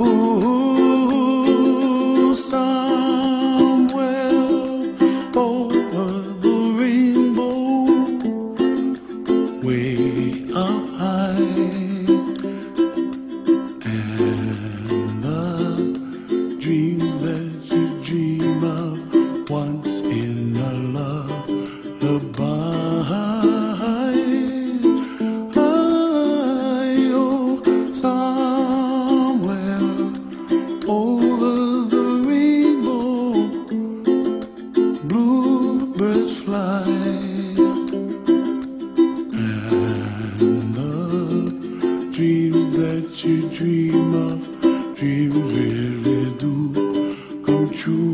Ooh, somewhere over the rainbow, way up high, and the dreams that you dream of once in a lullaby. you dream of, dreams really do come true.